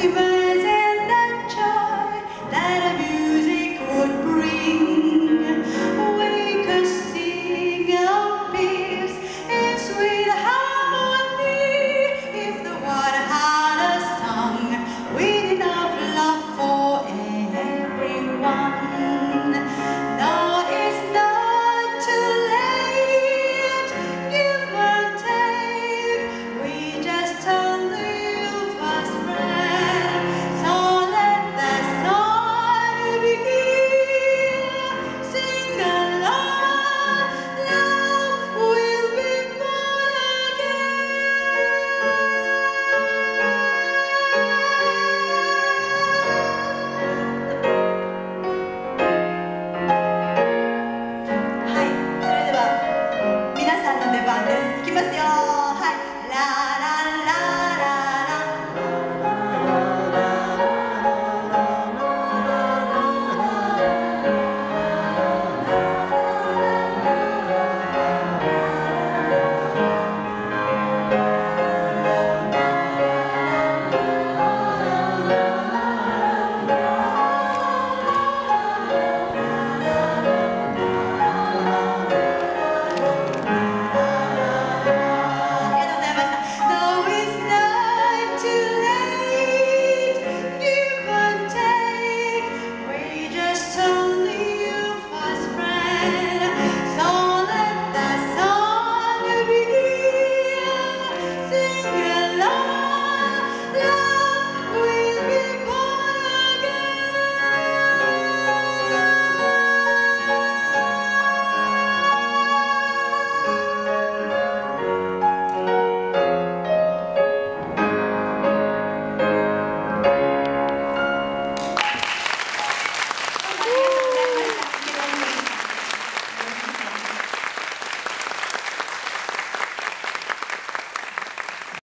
festival.